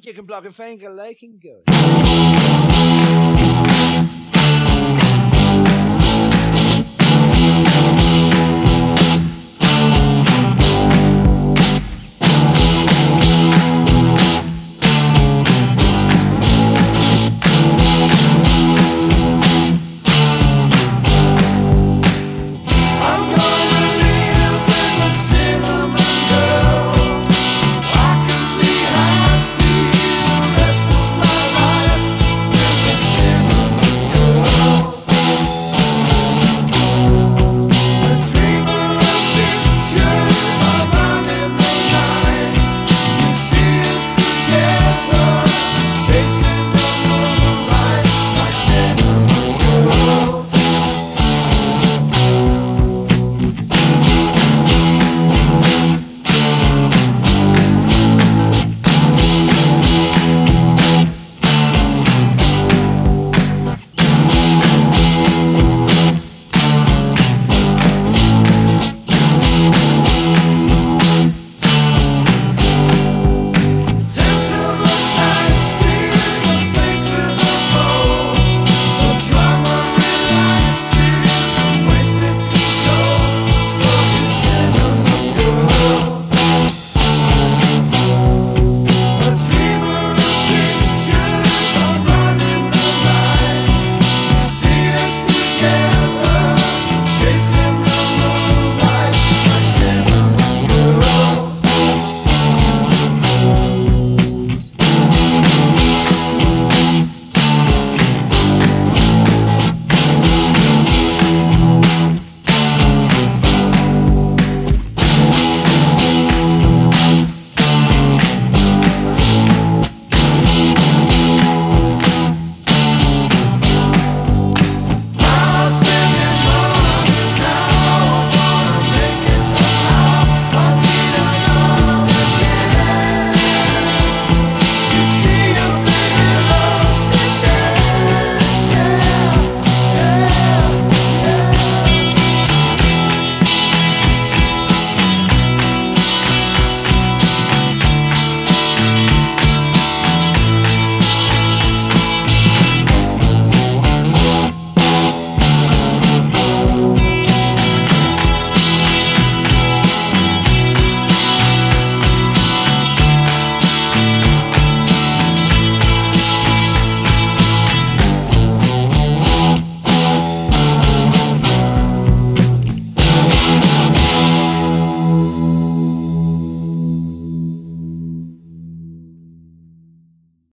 Chicken block and finger liking good.